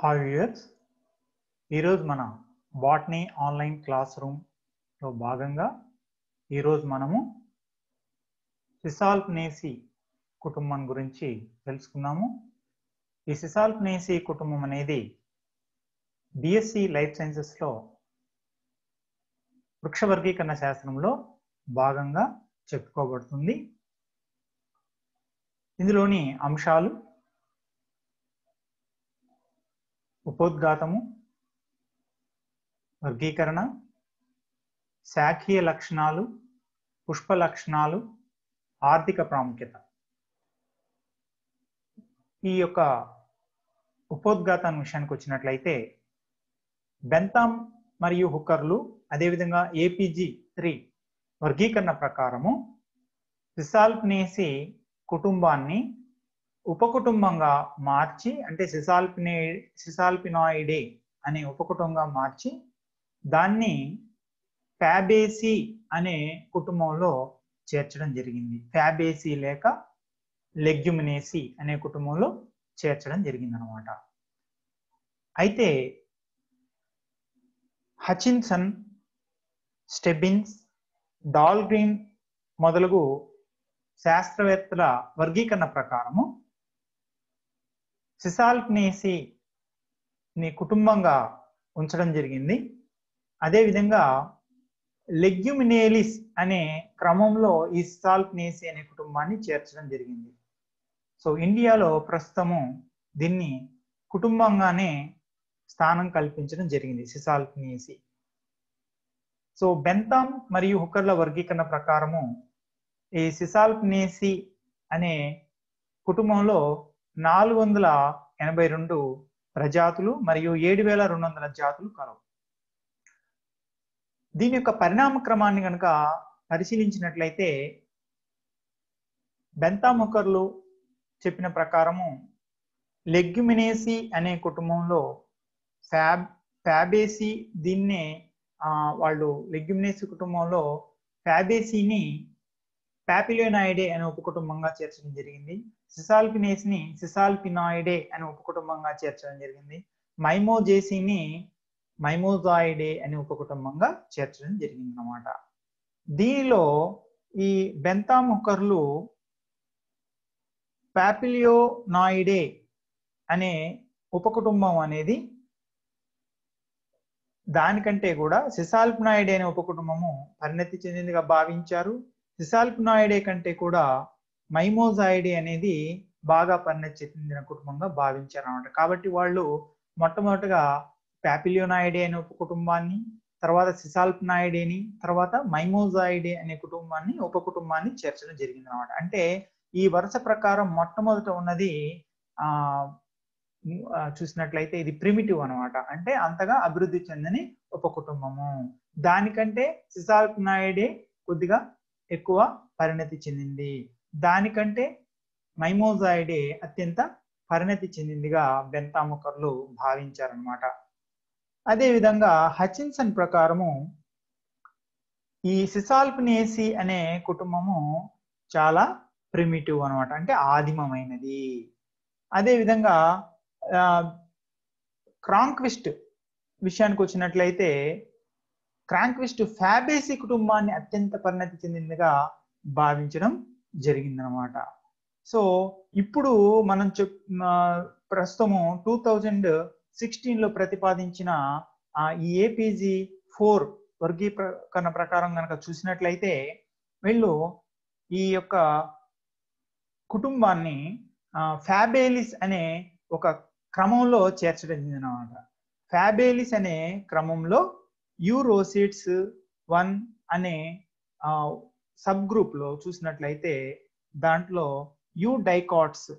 Hi viewers. ఈరోజు మన botany online class రూమ్లో భాగంగా ఈరోజు మనము సిసాల్ప్నేసి కుటుంబం గురించి తెలుసుకున్నాము ఈ సిసాల్ప్నేసి కుటుంబం అనేది బిఎస్సి లైఫ్ సైన్సెస్లో వృక్ష వర్గీకరణ శాస్త్రంలో భాగంగా చెప్పుకోబడుతుంది. ఇందులోని అంశాలు ఉపోద్ఘాతము వర్గీకరణ శాఖీయ లక్షణాలు పుష్ప లక్షణాలు ఆర్థిక ప్రాముఖ్యత. ఈ యొక్క ఉపోద్ఘాతం విషయానికి వచ్చినట్లయితే బెంతామ్ మరియు హుకర్లు అదేవిధంగా ఏపీజీ త్రీ వర్గీకరణ ప్రకారము సిసాల్ప్నేసి కుటుంబాన్ని ఉపకుటుంబంగా మార్చి అంటే సిసాల్పినే సిసాల్పినాయిడే అనే ఉపకుటుంబంగా మార్చి దాన్ని ఫ్యాబేసి అనే కుటుంబంలో చేర్చడం జరిగింది. ఫ్యాబేసి లేక లెగ్యుమినేసి అనే కుటుంబంలో చేర్చడం జరిగింది అనమాట అయితే హచిన్సన్ స్టెబిన్స్ డాల్గ్రీన్ మొదలగు శాస్త్రవేత్తల వర్గీకరణ ప్రకారము సిసాల్క్నేసి ని కుటుంబంగా ఉంచడం జరిగింది. అదేవిధంగా లెగ్యుమినేలిస్ అనే క్రమంలో ఈ సిసాల్క్నేసి అనే కుటుంబాన్ని చేర్చడం జరిగింది. సో ఇండియాలో ప్రస్తుతము దీన్ని కుటుంబంగానే స్థానం కల్పించడం జరిగింది సిసాల్క్నేసి. సో బెంతామ్ మరియు హుకర్ల వర్గీకరణ ప్రకారము ఈ సిసాల్క్నేసి అనే కుటుంబంలో నాలుగు వందల ఎనభై రెండు ప్రజాతులు మరియు ఏడు వేల రెండు వందల జాతులు కలవు. దీని యొక్క పరిణామ క్రమాన్ని కనుక పరిశీలించినట్లయితే బెంతాముకర్లు చెప్పిన ప్రకారము లెగ్యుమినేసి అనే కుటుంబంలో ఫ్యాబ్ ఫ్యాబేసి దీన్నే వాళ్ళు లెగ్యుమినేసి కుటుంబంలో ఫ్యాబేసీని పాపిలోనాయిడే అనే ఉపకుటుంబంగా చేర్చడం జరిగింది. సిసాల్పినేస్ని సిసాల్పినాయిడే అనే ఉపకుటుంబంగా చేర్చడం జరిగింది. మైమోజేసిని మైమోజాయిడే అనే ఉపకుటుంబంగా చేర్చడం జరిగింది అనమాట దీనిలో ఈ బెంతాముఖర్లు పాపిలియోనాయిడే అనే ఉపకుటుంబం అనేది దానికంటే కూడా సిసాల్పినాయిడే అనే ఉపకుటుంబము పరిణతి చెందిందిగా భావించారు. సిసాల్పినాయిడే కంటే కూడా మైమోజాయిడే అనేది బాగా పరిణతి చెందిన కుటుంబంగా భావించారు అనమాట కాబట్టి వాళ్ళు మొట్టమొదటగా ప్యాపిలియోనాయిడే అనే ఉపకుటుంబాన్ని తర్వాత సిసాల్పినాయిడేని తర్వాత మైమోజాయిడే అనే కుటుంబాన్ని ఉపకుటుంబాన్ని చేర్చడం జరిగింది అనమాట అంటే ఈ వరుస ప్రకారం మొట్టమొదట ఉన్నది ఆ చూసినట్లయితే ఇది ప్రిమిటివ్ అనమాట అంటే అంతగా అభివృద్ధి చెందని ఉపకుటుంబము దానికంటే సిసాల్పినాయిడే కొద్దిగా ఎక్కువ పరిణతి చెందింది. దానికంటే మైమోజాయిడే అత్యంత పరిణతి చెందిందిగా బెంతాముకర్లు భావించారనమాట అదేవిధంగా హచిన్సన్ ప్రకారము ఈ సిసాల్పినేసి అనే కుటుంబము చాలా ప్రిమిటివ్ అనమాట అంటే ఆదిమమైనది. అదేవిధంగా క్రాంక్విస్ట్ విషయానికి వచ్చినట్లయితే క్రాంక్విస్ట్ ఫ్యాబేసి కుటుంబాన్ని అత్యంత పరిణతి చెందిందిగా భావించడం జరిగిందనమాట సో ఇప్పుడు మనం చెప్ ప్రస్తుతము టూ థౌజండ్ సిక్స్టీన్లో ప్రతిపాదించిన ఈ ఏపీజీ ఫోర్ వర్గీకరణ ప్రకారం కనుక చూసినట్లయితే వీళ్ళు ఈ యొక్క కుటుంబాన్ని ఫ్యాబేలిస్ అనే ఒక క్రమంలో చేర్చడం అనమాట ఫ్యాబేలిస్ అనే క్రమంలో యూరోసిడ్స్ వన్ అనే సబ్ గ్రూప్లో చూసినట్లయితే దాంట్లో యూ డైకాట్స్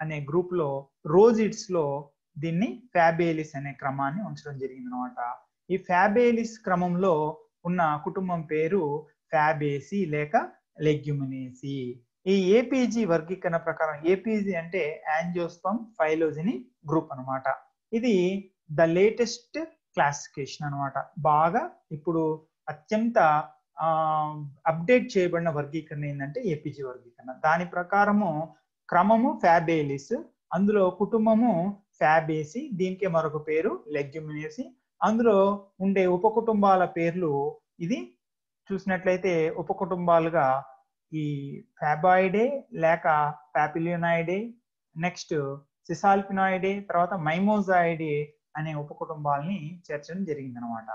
అనే గ్రూప్లో రోజిడ్స్లో దీన్ని ఫ్యాబేలిస్ అనే క్రమాన్ని ఉంచడం జరిగింది అనమాట ఈ ఫ్యాబేలిస్ క్రమంలో ఉన్న కుటుంబం పేరు ఫ్యాబేసి లేక లెగ్యుమినేసి. ఈ ఏపీజీ వర్గీకరణ ప్రకారం ఏపీజీ అంటే యాంజియోస్పమ్ ఫైలోజిని గ్రూప్ అనమాట. ఇది ద లేటెస్ట్ క్లాసిఫికేషన్ అనమాట బాగా ఇప్పుడు అత్యంత అప్డేట్ చేయబడిన వర్గీకరణ ఏంటంటే ఏపీజీ వర్గీకరణ. దాని ప్రకారము క్రమము ఫ్యాబేలిస్ అందులో కుటుంబము ఫ్యాబేసి దీనికి మరొక పేరు లెగ్యుమినేసి అందులో ఉండే ఉపకుటుంబాల పేర్లు ఇది చూసినట్లయితే ఉపకుటుంబాలుగా ఈ ఫ్యాబాయిడే లేక పాపిలియోనాయిడే నెక్స్ట్ సిసాల్పినాయిడే తర్వాత మైమోజాయిడే అనే ఉపకుటుంబాలని చేర్చడం జరిగింది అనమాట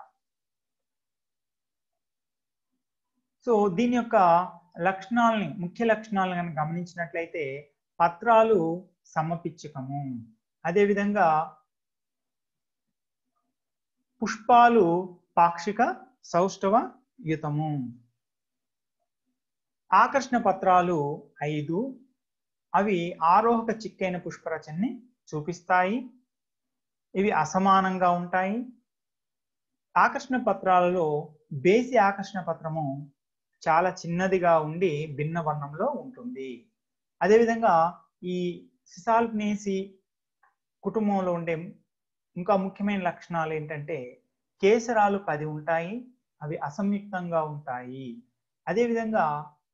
సో దీని యొక్క లక్షణాలని ముఖ్య లక్షణాలను కనుక గమనించినట్లయితే పత్రాలు సమపిచ్చకము అదేవిధంగా పుష్పాలు పాక్షిక సౌష్ఠవ యుతము. ఆకర్షణ పత్రాలు ఐదు. అవి ఆరోహక చిక్కైన పుష్పరచనని చూపిస్తాయి. ఇవి అసమానంగా ఉంటాయి. ఆకర్షణ పత్రాలలో బేసి ఆకర్షణ పత్రము చాలా చిన్నదిగా ఉండి భిన్న వర్ణంలో ఉంటుంది. అదేవిధంగా ఈ సిసాల్పినేసి కుటుంబంలో ఉండే ఇంకా ముఖ్యమైన లక్షణాలు ఏంటంటే కేసరాలు పది ఉంటాయి అవి అసంయుక్తంగా ఉంటాయి. అదేవిధంగా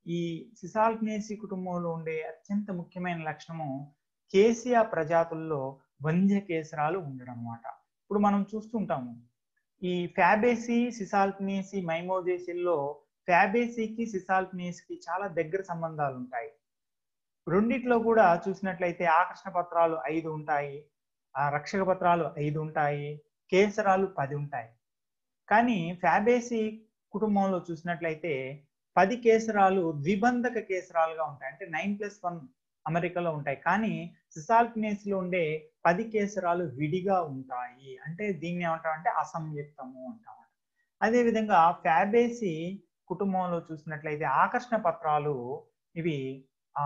ఈ సిసాల్పినేసి కుటుంబంలో ఉండే అత్యంత ముఖ్యమైన లక్షణము కేసియా ప్రజాతుల్లో వంధ్య కేసరాలు ఉండడం అనమాట ఇప్పుడు మనం చూస్తుంటాము ఈ ఫ్యాబేసి సిసాల్పినేసి మైమోజేసిల్లో ఫ్యాబేసీకి సిసాల్పినేసికి చాలా దగ్గర సంబంధాలు ఉంటాయి రెండిట్లో కూడా చూసినట్లయితే ఆకర్షణ పత్రాలు ఐదు ఉంటాయి ఆ రక్షక పత్రాలు ఐదు ఉంటాయి కేసరాలు పది ఉంటాయి. కానీ ఫ్యాబేసి కుటుంబంలో చూసినట్లయితే పది కేసరాలు ద్విబంధక కేసరాలుగా ఉంటాయి. అంటే నైన్ ప్లస్ వన్ అమెరికాలో ఉంటాయి. కానీ సిసాల్పినేస్లో ఉండే పది కేసరాలు విడిగా ఉంటాయి. అంటే దీన్ని ఏమంటాం అంటే అసంయుక్తము అంటాం అదేవిధంగా ఫ్యాబేసి కుటుంబంలో చూసినట్లయితే ఆకర్షణ పత్రాలు ఇవి ఆ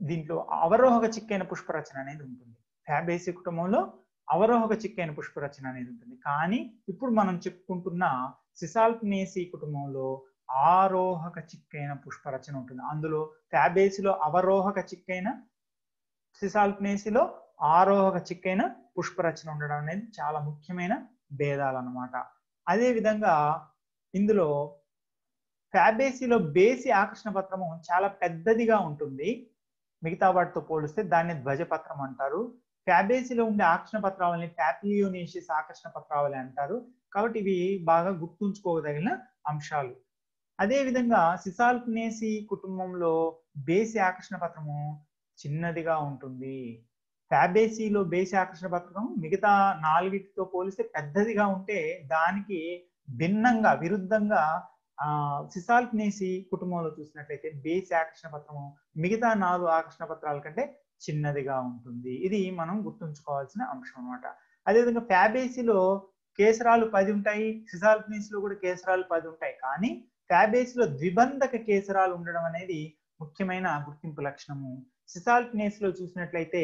దీంట్లో అవరోహక చిక్కైన పుష్పరచన అనేది ఉంటుంది. ఫ్యాబేసి కుటుంబంలో అవరోహక చిక్కైన పుష్పరచన అనేది ఉంటుంది. కానీ ఇప్పుడు మనం చెప్పుకుంటున్న సిసాల్పినేసి కుటుంబంలో ఆరోహక చిక్కైన పుష్పరచన ఉంటుంది. అందులో ఫ్యాబేసిలో అవరోహక చిక్కైన సిసాల్పినేసిలో ఆరోహక చిక్కైన పుష్పరచన ఉండడం అనేది చాలా ముఖ్యమైన భేదాలు అనమాట అదేవిధంగా ఇందులో ఫ్యాబేసీలో బేసి ఆకర్షణ పత్రము చాలా పెద్దదిగా ఉంటుంది. మిగతా వాటితో పోలిస్తే దాన్ని ధ్వజపత్రం అంటారు. ఫ్యాబేసీలో ఉండే ఆకర్షణ పత్రాలని ప్యాపియోనేషియస్ ఆకర్షణ పత్రావళి అంటారు. కాబట్టి ఇవి బాగా గుర్తుంచుకోదగిన అంశాలు. అదేవిధంగా విధంగా కుటుంబంలో బేసి ఆకర్షణ పత్రము చిన్నదిగా ఉంటుంది. ఫ్యాబేసీలో బేసి ఆకర్షణ పత్రం మిగతా నాలుగిటితో పోలిస్తే పెద్దదిగా ఉంటే దానికి భిన్నంగా విరుద్ధంగా ఆ సిసాల్పినేసి కుటుంబంలో చూసినట్లయితే బేసి ఆకర్షణ పత్రము మిగతా నాలుగు ఆకర్షణ పత్రాల కంటే చిన్నదిగా ఉంటుంది. ఇది మనం గుర్తుంచుకోవాల్సిన అంశం అనమాట అదేవిధంగా ఫ్యాబేసీలో కేసరాలు పది ఉంటాయి సిసాల్పినేస్లో కూడా కేసరాలు పది ఉంటాయి. కానీ ఫ్యాబేసీలో ద్విబంధక కేసరాలు ఉండడం అనేది ముఖ్యమైన గుర్తింపు లక్షణము. సిసాల్పినేస్లో చూసినట్లయితే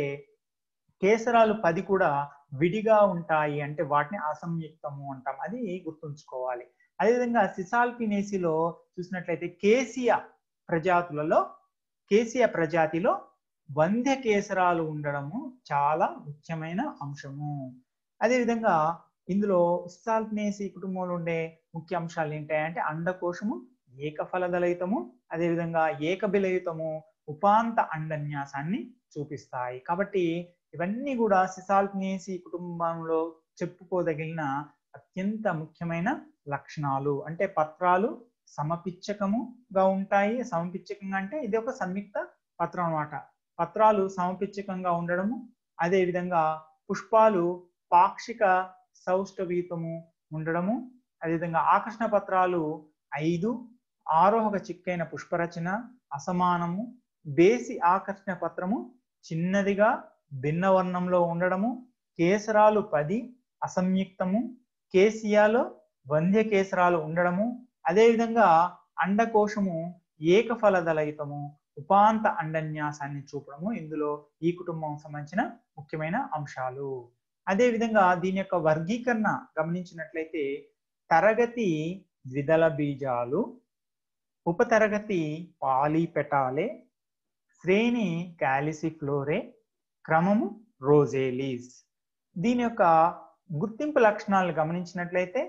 కేసరాలు పది కూడా విడిగా ఉంటాయి అంటే వాటిని అసంయుక్తము అంటాం. అది గుర్తుంచుకోవాలి. అదేవిధంగా సిసాల్పినేసిలో చూసినట్లయితే కేసియా ప్రజాతులలో కేసియా ప్రజాతిలో వంధ్య కేసరాలు ఉండడము చాలా ముఖ్యమైన అంశము. అదేవిధంగా ఇందులో సిసాల్పినేసి కుటుంబంలో ఉండే ముఖ్య అంశాలు ఏంటంటే అండకోశము ఏకఫలదలయుతము అదేవిధంగా ఏకబిలయుతము ఉపాంత అండన్యాసాన్ని చూపిస్తాయి. కాబట్టి ఇవన్నీ కూడా సిసాల్పినేసి కుటుంబంలో చెప్పుకోదగిన అత్యంత ముఖ్యమైన లక్షణాలు. అంటే పత్రాలు సమపిచ్చకముగా ఉంటాయి. సమపిచ్చకంగా అంటే ఇది ఒక సంయుక్త పత్రం అనమాట పత్రాలు సమపిచ్చకంగా ఉండడము అదేవిధంగా పుష్పాలు పాక్షిక సౌష్ఠవీతము ఉండడము అదేవిధంగా ఆకర్షణ పత్రాలు ఐదు ఆరోహక చిక్కైన పుష్పరచన అసమానము బేసి ఆకర్షణ పత్రము చిన్నదిగా భిన్న వర్ణంలో ఉండడము కేసరాలు పది అసంయుక్తము కేసియాలో వంధ్య కేసరాలు ఉండడము అదేవిధంగా అండకోశము ఏకఫలదలయితము ఉపాంత అండన్యాసాన్ని చూపడము ఇందులో ఈ కుటుంబం సంబంధించిన ముఖ్యమైన అంశాలు. అదేవిధంగా దీని యొక్క వర్గీకరణ గమనించినట్లయితే తరగతి ద్విదళ బీజాలు ఉపతరగతి పాలీపెటాలే శ్రేణి క్యాలిసిఫ్లోరే క్రమము రోజేలీస్. దీని యొక్క గుర్తింపు లక్షణాలను గమనించినట్లయితే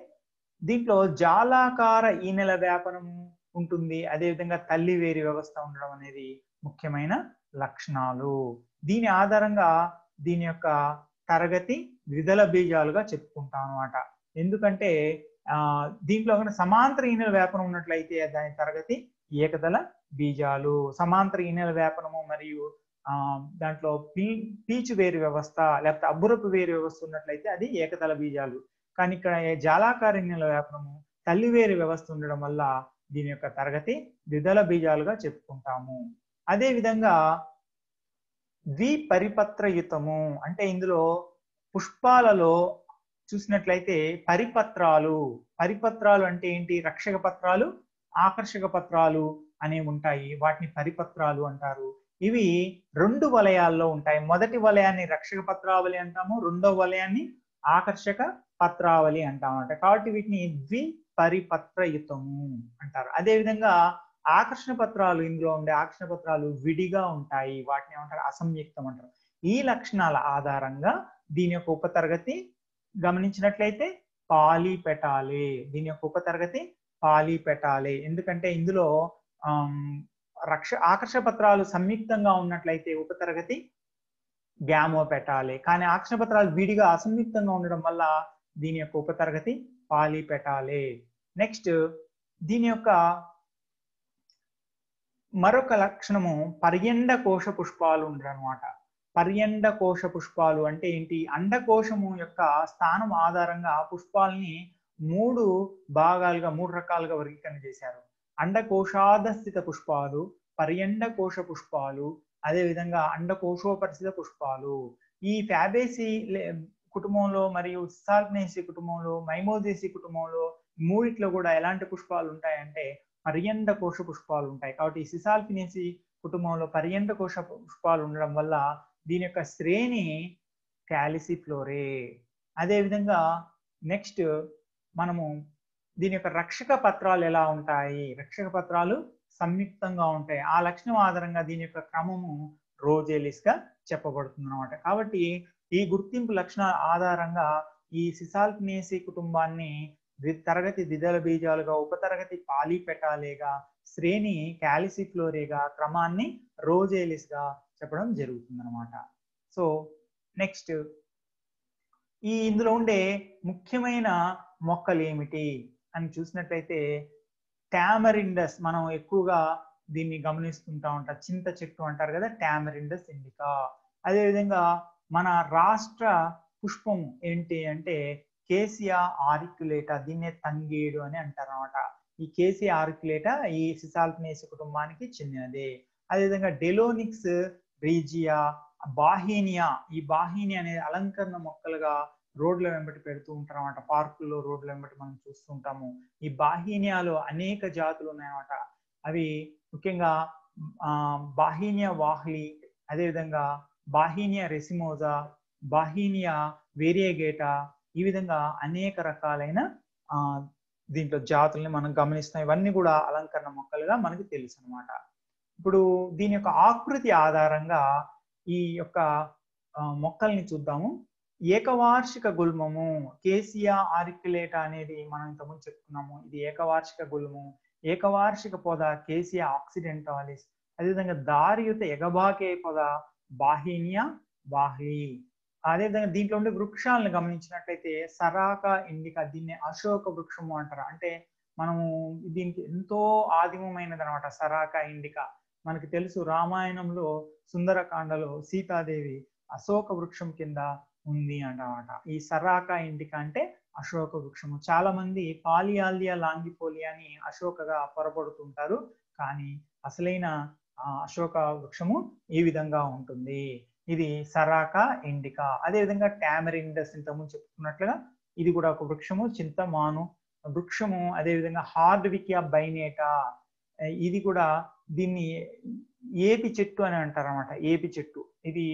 దీంట్లో జాలాకార ఈనెల వ్యాపనము ఉంటుంది. అదేవిధంగా తల్లి వేరి వ్యవస్థ ఉండడం అనేది ముఖ్యమైన లక్షణాలు. దీని ఆధారంగా దీని యొక్క తరగతి ద్విదల బీజాలుగా చెప్పుకుంటాం అనమాట ఎందుకంటే ఆ దీంట్లో కనుక సమాంతర ఈనెల వ్యాపనం ఉన్నట్లయితే దాని తరగతి ఏకదళ బీజాలు సమాంతర ఈనెల వ్యాపనము మరియు ఆ దాంట్లో పీ పీచు వేరు వ్యవస్థ లేకపోతే అబ్బురపు వేరు వ్యవస్థ ఉన్నట్లయితే అది ఏకదళ బీజాలు. కానీ ఇక్కడ జాలాకార ఈనెల వ్యాపనము తల్లి వేరు వ్యవస్థ ఉండడం వల్ల దీని యొక్క తరగతి ద్విదళ బీజాలుగా చెప్పుకుంటాము. అదే విధంగా ద్విపరిపత్రయుతము అంటే ఇందులో పుష్పాలలో చూసినట్లయితే పరిపత్రాలు. పరిపత్రాలు అంటే ఏంటి? రక్షక పత్రాలు ఆకర్షక పత్రాలు అనేవి ఉంటాయి. వాటిని పరిపత్రాలు అంటారు. ఇవి రెండు వలయాల్లో ఉంటాయి. మొదటి వలయాన్ని రక్షక పత్రావళి అంటాము. రెండవ వలయాన్ని ఆకర్షక పత్రావళి అంటామన్నమాట కాబట్టి వీటిని ద్విపరిపత్రయుతము అంటారు. అదే విధంగా ఆకర్షణ పత్రాలు ఇందులో ఉండే ఆకర్షణ పత్రాలు విడిగా ఉంటాయి. వాటిని ఏమంటారు? అసంయుక్తం అంటారు. ఈ లక్షణాల ఆధారంగా దీని యొక్క ఉపతరగతి గమనించినట్లయితే పాలిపెటాలే. దీని యొక్క ఉపతరగతి పాలి పెట్టాలి. ఎందుకంటే ఇందులో రక్ష ఆకర్ష పత్రాలు సంయుక్తంగా ఉన్నట్లయితే ఉపతరగతి గ్యామో పెట్టాలి. కానీ ఆకర్షణ పత్రాలు విడిగా అసంయుక్తంగా ఉండడం వల్ల దీని యొక్క ఉపతరగతి పాలి పెట్టాలి. నెక్స్ట్ దీని యొక్క మరొక లక్షణము పర్యండ కోశ పుష్పాలు ఉండనమాట పర్యండ కోశ పుష్పాలు అంటే ఏంటి? అండకోశము యొక్క స్థానం ఆధారంగా పుష్పాలని మూడు భాగాలుగా మూడు రకాలుగా వర్గీకరణ చేశారు. అండకోశాధస్థిత పుష్పాలు పర్యండ కోశ పుష్పాలు అదేవిధంగా అండకోశోపరిస్థిత పుష్పాలు. ఈ ఫ్యాబేసి కుటుంబంలో మరియు సాల్నేసి కుటుంబంలో మైమోదేసి కుటుంబంలో మూడిట్లో కూడా ఎలాంటి పుష్పాలు ఉంటాయంటే పర్యండ కోశ పుష్పాలు ఉంటాయి. కాబట్టి సిసాల్ఫినేసి కుటుంబంలో పర్యండ కోశ పుష్పాలు ఉండడం వల్ల దీని యొక్క శ్రేణి క్యాలిసిఫ్లోరే. అదేవిధంగా నెక్స్ట్ మనము దీని యొక్క రక్షక పత్రాలు ఎలా ఉంటాయి? రక్షక పత్రాలు సంయుక్తంగా ఉంటాయి. ఆ లక్షణం ఆధారంగా దీని యొక్క క్రమము రోజేలిస్గా చెప్పబడుతుంది అనమాట కాబట్టి ఈ గుర్తింపు లక్షణాల ఆధారంగా ఈ సిసాల్పినేసి కుటుంబాన్ని తరగతి ద్విదళ బీజాలుగా ఉపతరగతి పాలిపెటాలేగా శ్రేణి క్యాలిసిఫ్లోరేగా క్రమాన్ని రోజేలిస్గా చెప్పడం జరుగుతుంది అనమాట సో నెక్స్ట్ ఈ ఇందులో ఉండే ముఖ్యమైన మొక్కలు ఏమిటి అని చూసినట్లయితే టామరిండస్ మనం ఎక్కువగా దీన్ని గమనిస్తుంటా ఉంటాం. చింత చెట్టు అంటారు కదా టామరిండస్ ఇండికా. అదేవిధంగా మన రాష్ట్ర పుష్పం ఏంటి అంటే కేసియా ఆరిక్యులేటా దీన్నే తంగేడు అని అంటారు అనమాట ఈ కేసియా ఆరిక్యులేటా ఈ సిసాల్పనేసి కుటుంబానికి చెందినదే. అదేవిధంగా డెలోనిక్స్ రీజియా బాహీనియా. ఈ బాహీని అనేది అలంకరణ మొక్కలుగా రోడ్ల వెంబటి పెడుతూ ఉంటారు అనమాట పార్కుల్లో రోడ్ల వెంబటి మనం చూస్తుంటాము ఈ బాహీనియాలో అనేక జాతులు ఉన్నాయన్నమాట. అవి ముఖ్యంగా ఆ బాహీనియా వాహ్లి అదేవిధంగా బాహీనియా రెసిమోజా బాహీనియా వేరియగేటా ఈ విధంగా అనేక రకాలైన ఆ దీంట్లో జాతుల్ని మనం గమనిస్తాం ఇవన్నీ కూడా అలంకరణ మొక్కలుగా మనకి తెలుసు అనమాట ఇప్పుడు దీని యొక్క ఆకృతి ఆధారంగా ఈ యొక్క మొక్కల్ని చూద్దాము. ఏకవార్షిక గుల్మము కేసియా ఆరిక్యులేటా అనేది మనం ఇంతకుముందు చెప్పుకున్నాము. ఇది ఏకవార్షిక గుల్ము ఏకవార్షిక పొద కేసియా ఆక్సిడెంటాలిస్ అదేవిధంగా దారియుత ఎగబాకే పొద బాహినియా బాహ్లీ. అదేవిధంగా దీంట్లో ఉండే వృక్షాలను గమనించినట్లయితే సరాక ఇండిక దీన్ని అశోక వృక్షము అంటారు. అంటే మనము దీనికి ఎంతో ఆదిమమైనది అనమాట సరాక ఇండిక. మనకి తెలుసు రామాయణంలో సుందరకాండలో సీతాదేవి అశోక వృక్షం కింద ఉంది అన్నమాట. ఈ సరాక ఇండిక అంటే అశోక వృక్షము. చాలా మంది పాలియాలియా లాంగిపోలియా అని అశోకగా పొరపడుతుంటారు కానీ అసలైన అశోక వృక్షము ఈ విధంగా ఉంటుంది. ఇది సరాక ఇండిక అదేవిధంగా టామరిండస్ ఇంతకుముందు చెప్పుకున్నట్లుగా ఇది కూడా ఒక వృక్షము. చింతమాను వృక్షము. అదేవిధంగా హార్డ్వికియా బైనేటా. ఇది కూడా దీన్ని ఏపి చెట్టు అని అంటారు అనమాట ఏపి చెట్టు. ఇది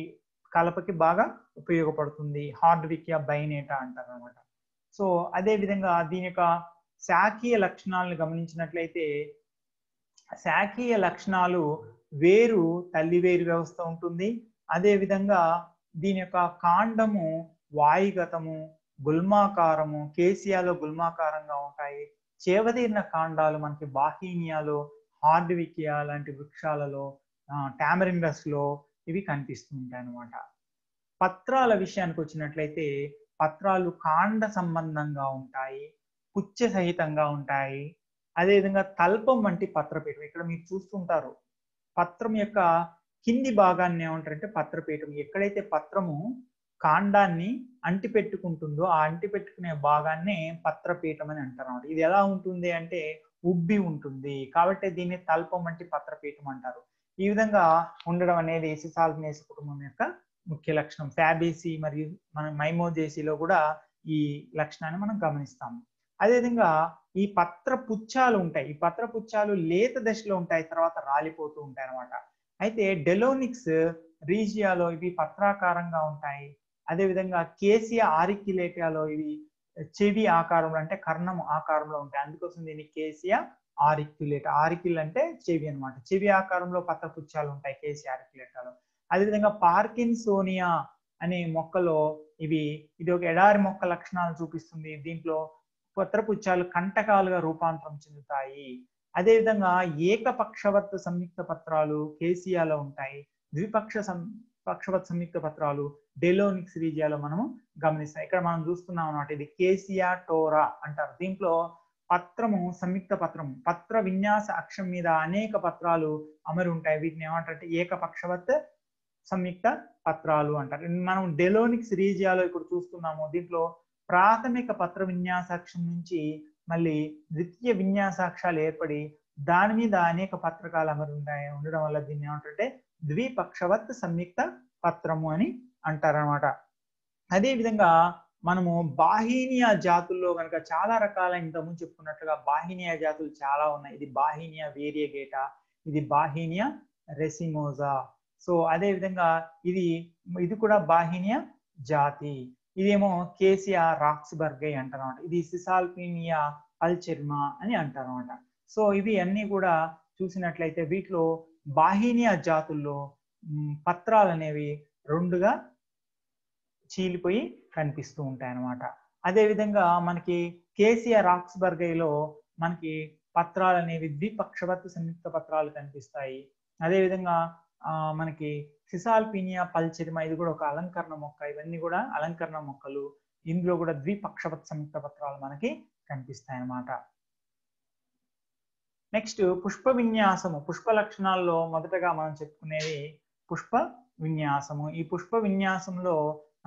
కలపకి బాగా ఉపయోగపడుతుంది. హార్డ్ వికియా బైనేటా అంటారు అనమాట సో అదే విధంగా దీని యొక్క శాఖీయ లక్షణాలను గమనించినట్లయితే శాఖీయ లక్షణాలు వేరు తల్లి వేరు వ్యవస్థ ఉంటుంది. అదే విధంగా దీని యొక్క కాండము వాయుగతము గుల్మాకారము కేసియాలో గుల్మాకారంగా ఉంటాయి. చేవదీరిన కాండాలు మనకి బాహీనియాలో హార్డ్వికియా లాంటి వృక్షాలలో టామరిండస్లో ఇవి కనిపిస్తూ ఉంటాయి అన్నమాట పత్రాల విషయానికి వచ్చినట్లయితే పత్రాలు కాండ సంబంధంగా ఉంటాయి పుచ్చ సహితంగా ఉంటాయి. అదేవిధంగా తల్పం వంటి పత్రపీఠం. ఇక్కడ మీరు చూస్తుంటారు పత్రం యొక్క కింది భాగాన్ని ఏమంటారంటే పత్రపీఠం. ఎక్కడైతే పత్రము కాండాన్ని అంటి పెట్టుకుంటుందో ఆ అంటి పెట్టుకునే భాగాన్ని పత్రపీఠం అని అంటారు అన్నమాట ఇది ఎలా ఉంటుంది అంటే ఉబ్బి ఉంటుంది. కాబట్టి దీన్ని తల్పం వంటి పత్రపీఠం అంటారు. ఈ విధంగా ఉండడం అనేది సిసాల్ఫినేసి కుటుంబం యొక్క ముఖ్య లక్షణం. ఫ్యాబీసీ మరియు మన మైమోజేసీలో కూడా ఈ లక్షణాన్ని మనం గమనిస్తాము. అదేవిధంగా ఈ పత్ర పుచ్చాలు ఉంటాయి. ఈ పత్ర పుచ్చాలు లేత దశలో ఉంటాయి తర్వాత రాలిపోతూ ఉంటాయి అన్నమాట అయితే డెలోనిక్స్ రీజియాలో ఇవి పత్రాకారంగా ఉంటాయి. అదేవిధంగా కేసియా ఆరిక్యులేటియాలో ఇవి చెవి ఆకారంలో అంటే కర్ణం ఆకారంలో ఉంటాయి. అందుకోసం దీన్ని కేసియా ఆరిక్యులేట్ ఆరిక్యుల్ అంటే చెవి అన్నమాట. చెవి ఆకారంలో పత్రపుచ్చాలు ఉంటాయి కేసి ఆరిక్యులేటాలు అదేవిధంగా పార్కిన్సోనియా అనే మొక్కలో ఇవి ఇది ఒక ఎడారి మొక్క లక్షణాలు చూపిస్తుంది. దీంట్లో పత్రపుచ్చాలు కంటకాలుగా రూపాంతరం చెందుతాయి. అదేవిధంగా ఏకపక్షవత్ సంయుక్త పత్రాలు కేసియాలో ఉంటాయి. ద్విపక్ష సం పక్షవత్ సంయుక్త పత్రాలు డెలోనిక్స్ రీజియాలో మనము గమనిస్తాం. ఇక్కడ మనం చూస్తున్నాం అన్నమాట ఇది కేసియా టోరా అంటారు. దీంట్లో పత్రము సంయుక్త పత్రము. పత్ర విన్యాస అక్షం మీద అనేక పత్రాలు అమరి ఉంటాయి వీటిని ఏమంటారంటే ఏకపక్షవత్ సంయుక్త పత్రాలు అంటారు. మనం డెలోనిక్స్ రీజియాలో ఇప్పుడు చూస్తున్నాము. దీంట్లో ప్రాథమిక పత్ర విన్యాసాక్షం నుంచి మళ్ళీ ద్వితీయ విన్యాసాక్షాలు ఏర్పడి దాని మీద అనేక పత్రకాలు అమరి ఉంటాయి ఉండడం వల్ల దీన్ని ఏమంటారంటే ద్విపక్షవత్ సంయుక్త పత్రము అని అంటారనమాట అదే విధంగా మనము బాహీనియా జాతుల్లో కనుక చాలా రకాల ఇంతకుముందు చెప్పుకున్నట్లుగా బాహీనియా జాతులు చాలా ఉన్నాయి. ఇది బాహీనియా వేరియగేటా ఇది బాహీనియా రెసిమోజా. సో అదే విధంగా ఇది ఇది కూడా బాహీనియా జాతి. ఇదేమో కేసియా రాక్స్బర్గై అంటారన్నమాట. ఇది సిసాల్పీనియా అల్చెర్మా అని అంటారన్నమాట. సో ఇవి అన్ని కూడా చూసినట్లయితే వీటిలో బాహీనియా జాతుల్లో పత్రాలు అనేవి రెండుగా చీలిపోయి కనిపిస్తూ ఉంటాయి అన్నమాట అదేవిధంగా మనకి కేసీఆర్ ఆక్స్బర్గైలో మనకి పత్రాలు అనేవి ద్విపక్షవత్ సంయుక్త పత్రాలు కనిపిస్తాయి. అదేవిధంగా ఆ మనకి సిసాల్పినియా పల్చెరిమా ఇది కూడా ఒక అలంకరణ మొక్క. ఇవన్నీ కూడా అలంకరణ మొక్కలు. ఇందులో కూడా ద్విపక్షవత్ సంయుక్త పత్రాలు మనకి కనిపిస్తాయి అన్నమాట నెక్స్ట్ పుష్ప విన్యాసము పుష్ప లక్షణాల్లో మొదటగా మనం చెప్పుకునేది పుష్ప విన్యాసము. ఈ పుష్ప విన్యాసంలో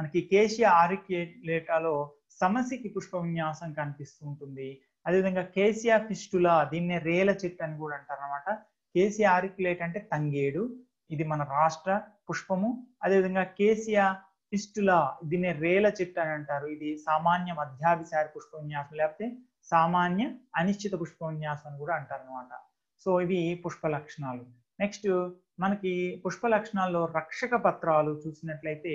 మనకి కేశియా ఆరిక్యులేటాలో సమసికి పుష్ప విన్యాసం కనిపిస్తూ ఉంటుంది. అదేవిధంగా కేసియా ఫిస్టులా దీన్నే రేల చెట్టు అని కూడా అంటారు అనమాట కేసియా ఆరిక్యులేట్ అంటే తంగేడు ఇది మన రాష్ట్ర పుష్పము. అదేవిధంగా కేసియా ఫిస్టులా దీన్నే రేల చెట్టు అని అంటారు. ఇది సామాన్య మధ్యాభిసారి పుష్ప విన్యాసం లేకపోతే సామాన్య అనిశ్చిత పుష్ప విన్యాసం అని కూడా అంటారు అనమాట సో ఇవి పుష్ప లక్షణాలు. నెక్స్ట్ మనకి పుష్ప లక్షణాల్లో రక్షక పత్రాలు చూసినట్లయితే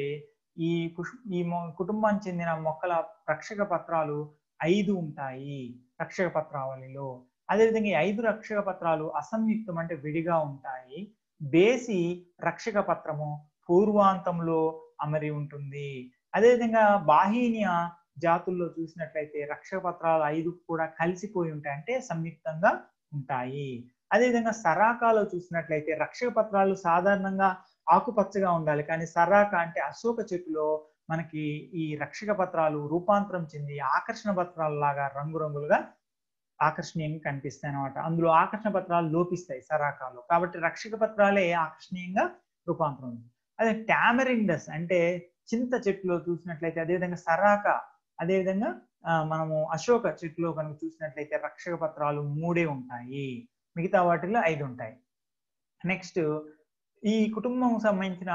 ఈ ఈ కుటుంబానికి చెందిన మొక్కల రక్షక పత్రాలు ఐదు ఉంటాయి. రక్షక పత్రావళిలో. అదేవిధంగా ఈ ఐదు రక్షక పత్రాలు అసంయుక్తం అంటే విడిగా ఉంటాయి. బేసి రక్షక పత్రము పూర్వాంతంలో అమరి ఉంటుంది. అదేవిధంగా బాహీనియా జాతుల్లో చూసినట్లయితే రక్షక పత్రాలు ఐదు కూడా కలిసిపోయి ఉంటాయి అంటే సంయుక్తంగా ఉంటాయి. అదేవిధంగా సరాకాలో చూసినట్లయితే రక్షక పత్రాలు సాధారణంగా ఆకుపచ్చగా ఉండాలి. కానీ సరాక అంటే అశోక చెట్టులో మనకి ఈ రక్షక పత్రాలు రూపాంతరం చెంది ఆకర్షణ పత్రాల లాగా రంగురంగులుగా ఆకర్షణీయంగా కనిపిస్తాయి అనమాట అందులో ఆకర్షణ పత్రాలు లోపిస్తాయి సరాకాలు. కాబట్టి రక్షక పత్రాలే ఆకర్షణీయంగా రూపాంతరం అదే టామరిండస్ అంటే చింత చెట్టులో చూసినట్లయితే అదేవిధంగా సరాక అదేవిధంగా మనము అశోక చెట్టులో కనుక చూసినట్లయితే రక్షక పత్రాలు మూడే ఉంటాయి. మిగతా వాటిలో ఐదు ఉంటాయి. నెక్స్ట్ ఈ కుటుంబం సంబంధించిన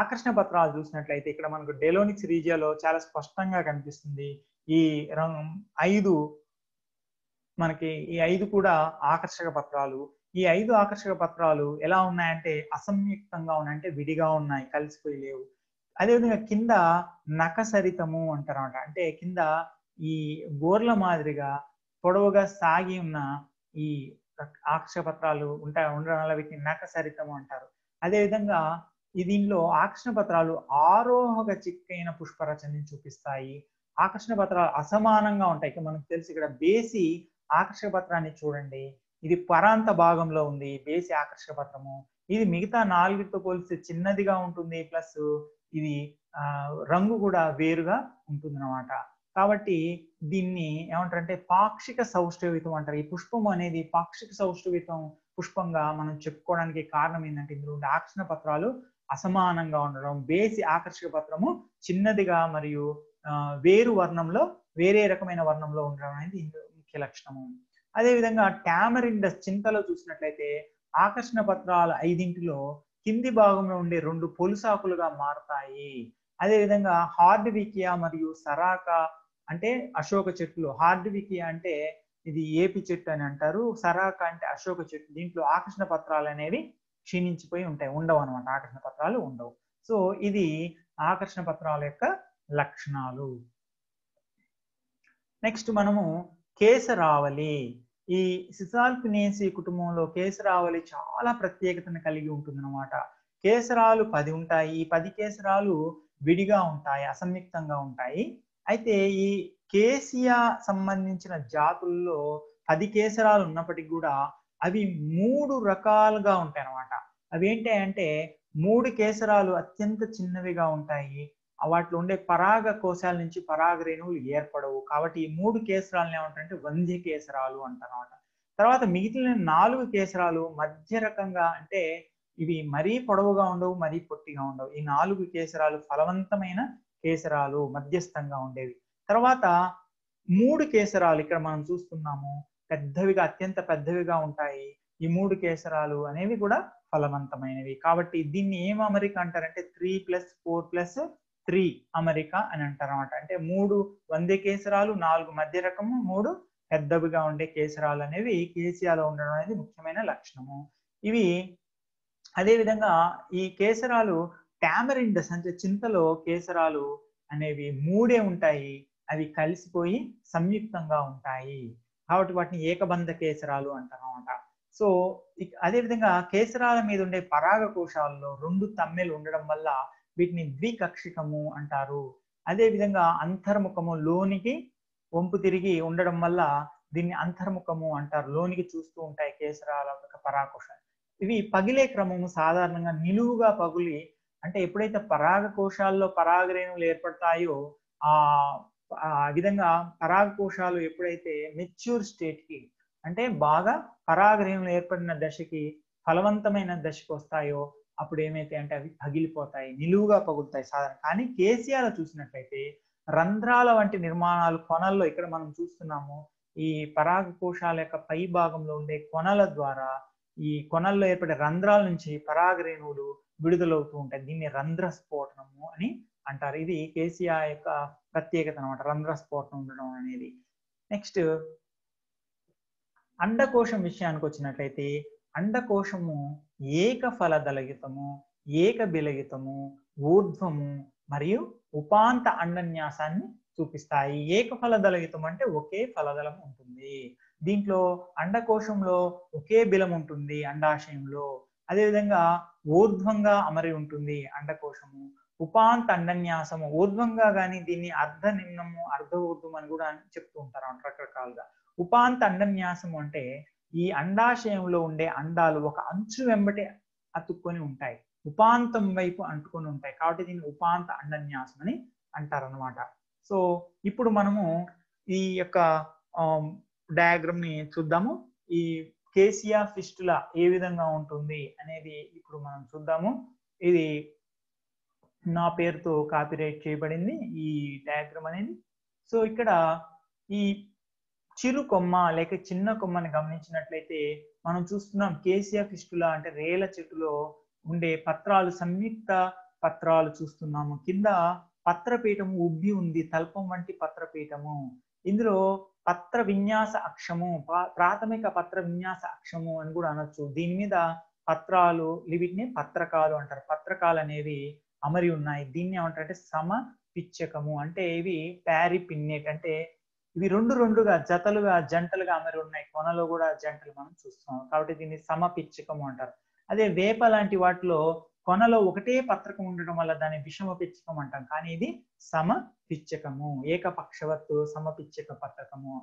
ఆకర్షణ పత్రాలు చూసినట్లయితే ఇక్కడ మనకు డెలోనిక్స్ రీజియాలో చాలా స్పష్టంగా కనిపిస్తుంది. ఈ ఐదు మనకి ఈ ఐదు కూడా ఆకర్షక పత్రాలు. ఈ ఐదు ఆకర్షక పత్రాలు ఎలా ఉన్నాయంటే అసంయుక్తంగా ఉన్నాయి అంటే విడిగా ఉన్నాయి కలిసిపోయి లేవు. అదేవిధంగా కింద నకసరితము అంటారన్నమాట. అంటే కింద ఈ గోర్ల మాదిరిగా పొడవుగా సాగి ఉన్న ఈ ఆక్షపత్రాలు ఉంటాయి ఉండడం వల్ల వీటిని నకసరితము అంటారు. అదేవిధంగా దీనిలో ఆకర్షణ పత్రాలు ఆరోహక చిక్కైన పుష్పరచనని చూపిస్తాయి. ఆకర్షణ పత్రాలు అసమానంగా ఉంటాయి. మనకు తెలుసు ఇక్కడ బేసి ఆకర్షక పత్రాన్ని చూడండి. ఇది పరాంత భాగంలో ఉంది బేసి ఆకర్షక పత్రము ఇది మిగతా నాలుగుతో పోలిస్తే చిన్నదిగా ఉంటుంది ప్లస్ ఇది ఆ, రంగు కూడా వేరుగా ఉంటుంది అనమాట కాబట్టి దీన్ని ఏమంటారంటే పాక్షిక సౌష్ఠవితం అంటారు. ఈ పుష్పం అనేది పాక్షిక సౌష్ఠవితం పుష్పంగా మనం చెప్పుకోవడానికి కారణం ఏంటంటే ఇందులో ఉండే ఆకర్షణ పత్రాలు అసమానంగా ఉండడం బేసి ఆకర్షక పత్రము చిన్నదిగా మరియు వేరు వర్ణంలో వేరే రకమైన వర్ణంలో ఉండడం అనేది ఇందులో ముఖ్య లక్షణము. అదేవిధంగా టామరిండస్ చింతలో చూసినట్లయితే ఆకర్షణ పత్రాలు ఐదింటిలో కింది భాగంలో ఉండే రెండు పొలుసాకులుగా మారతాయి. అదేవిధంగా హార్డ్ వికియా మరియు సరాక అంటే అశోక చెట్లు హార్డ్వికి అంటే ఇది ఏపి చెట్టు అని అంటారు సరాక అంటే అశోక చెట్టు. దీంట్లో ఆకర్షణ పత్రాలు అనేవి క్షీణించిపోయి ఉంటాయి ఉండవు అనమాట ఆకర్షణ పత్రాలు ఉండవు. సో ఇది ఆకర్షణ పత్రాల యొక్క లక్షణాలు. నెక్స్ట్ మనము కేసరావళి. ఈ సిసాల్పినేసి కుటుంబంలో కేసరావళి చాలా ప్రత్యేకతను కలిగి ఉంటుందన్నమాట. కేసరాలు పది ఉంటాయి. ఈ పది కేసరాలు విడిగా ఉంటాయి అసంయుక్తంగా ఉంటాయి. అయితే ఈ కేసియా సంబంధించిన జాతుల్లో పది కేసరాలు ఉన్నప్పటికీ కూడా అవి మూడు రకాలుగా ఉంటాయి అన్నమాట అవి ఏంటి అంటే మూడు కేసరాలు అత్యంత చిన్నవిగా ఉంటాయి. వాటిలో ఉండే పరాగ కోశాల నుంచి పరాగ రేణువులు ఏర్పడవు. కాబట్టి ఈ మూడు కేసరాలను ఏమంటారంటే వంధ్య కేసరాలు అంటారనమాట తర్వాత మిగిలిన నాలుగు కేసరాలు మధ్య రకంగా అంటే ఇవి మరీ పొడవుగా ఉండవు మరీ పొట్టిగా ఉండవు. ఈ నాలుగు కేసరాలు ఫలవంతమైన కేసరాలు మధ్యస్థంగా ఉండేవి. తర్వాత మూడు కేసరాలు ఇక్కడ మనం చూస్తున్నాము. పెద్దవిగా అత్యంత పెద్దవిగా ఉంటాయి. ఈ మూడు కేసరాలు అనేవి కూడా ఫలవంతమైనవి. కాబట్టి దీన్ని ఏం అమెరికా అంటారంటే three plus four plus three America అని అంటారు అనమాట అంటే మూడు వందే కేసరాలు నాలుగు మధ్య రకము మూడు పెద్దవిగా ఉండే కేసరాలు అనేవి కేసీఆర్లో ఉండడం అనేది ముఖ్యమైన లక్షణము. ఇవి అదేవిధంగా ఈ కేసరాలు టామరిండస్ అంటే చింతలో కేసరాలు అనేవి మూడే ఉంటాయి. అవి కలిసిపోయి సంయుక్తంగా ఉంటాయి. కాబట్టి వాటిని ఏకబంధ కేసరాలు అంటారు అనమాట సో అదే విధంగా కేసరాల మీద ఉండే పరాగ కోశాల్లో రెండు తమ్మెలు ఉండడం వల్ల వీటిని ద్వికక్షికము అంటారు. అదేవిధంగా అంతర్ముఖము లోనికి వంపు తిరిగి ఉండడం వల్ల దీన్ని అంతర్ముఖము అంటారు. లోనికి చూస్తూ ఉంటాయి కేసరాల పరాకోశాలు ఇవి పగిలే క్రమము సాధారణంగా నిలువుగా పగులి అంటే ఎప్పుడైతే పరాగ కోశాల్లో పరాగరేణువులు ఏర్పడతాయో ఆ విధంగా పరాగ కోశాలు ఎప్పుడైతే మెచ్యూర్ స్టేట్కి అంటే బాగా పరాగరేణువులు ఏర్పడిన దశకి ఫలవంతమైన దశకి వస్తాయో అప్పుడు ఏమైతే అంటే అవి పగిలిపోతాయి నిలువుగా పగులుతాయి సాధారణ. కానీ కేసీఆర్ చూసినట్లయితే రంధ్రాల వంటి నిర్మాణాలు కొనల్లో ఇక్కడ మనం చూస్తున్నాము ఈ పరాగ కోశాల యొక్క పై భాగంలో ఉండే కొనల ద్వారా ఈ కొనల్లో ఏర్పడే రంధ్రాల నుంచి పరాగ రేణువులు విడుదలవుతూ ఉంటాయి. దీన్ని రంధ్ర స్ఫోటనము అని అంటారు. ఇది కేసీఆర్ యొక్క ప్రత్యేకత అనమాట రంధ్ర స్ఫోటనం ఉండడం అనేది. నెక్స్ట్ అండకోశం విషయానికి వచ్చినట్లయితే అండకోశము ఏక ఫలదలగితము ఏక బిలగితము ఊర్ధ్వము మరియు ఉపాంత అండన్యాసాన్ని చూపిస్తాయి. ఏక ఫలదలగితం అంటే ఒకే ఫలదలం ఉంటుంది. దీంట్లో అండకోశంలో ఒకే బిలం ఉంటుంది అండాశయంలో. అదేవిధంగా ఊర్ధ్వంగా అమరి ఉంటుంది అండకోశము. ఉపాంత అండన్యాసము ఊర్ధ్వంగా కానీ దీన్ని అర్ధ నిమ్నము అర్ధ ఊర్ధ్వం అని కూడా చెప్తూ ఉంటారు అన్నమాట రకరకాలుగా. ఉపాంత అండన్యాసము అంటే ఈ అండాశయంలో ఉండే అండాలు ఒక అంచు వెంబటి అతుక్కొని ఉంటాయి. ఉపాంతం వైపు అంటుకొని ఉంటాయి. కాబట్టి దీన్ని ఉపాంత అండన్యాసం అని అంటారనమాట సో ఇప్పుడు మనము ఈ యొక్క డయాగ్రమ్ని చూద్దాము. ఈ కేసియా ఫిస్టులా ఏ విధంగా ఉంటుంది అనేది ఇప్పుడు మనం చూద్దాము. ఇది నా పేరుతో కాపీరైట్ చేయబడింది ఈ డయాగ్రామ్ అనేది. సో ఇక్కడ ఈ చిరు కొమ్మ లేక చిన్న కొమ్మని గమనించినట్లయితే మనం చూస్తున్నాం కేసియా ఫిస్టులా అంటే రేల చెట్టులో ఉండే పత్రాలు సంయుక్త పత్రాలు చూస్తున్నాము. కింద పత్రపీఠము ఉబ్బి ఉంది తల్పం వంటి పత్రపీఠము. ఇందులో పత్ర విన్యాస అక్షము ప్రాథమిక పత్ర విన్యాస అక్షము అని కూడా అనొచ్చు. దీని మీద పత్రాలు వీటిని పత్రకాలు అంటారు. పత్రకాలు అనేవి అమరి ఉన్నాయి. దీన్ని ఏమంటారంటే సమ పిచ్చకము అంటే ఇవి ప్యారి పిన్నెట్ అంటే ఇవి రెండు రెండుగా జతలుగా జంటలుగా అమరి ఉన్నాయి. కొనలో కూడా జంటలు మనం చూస్తున్నాం. కాబట్టి దీన్ని సమపిచ్చకము అంటారు. అదే వేప లాంటి వాటిలో కొనలో ఒకటే పత్రకం ఉండడం వల్ల దాన్ని విషమ పిచ్చకం అంటాం. కానీ ఇది సమ పిచ్చకము ఏకపక్షవత్తు సమపిచ్చక పత్రకము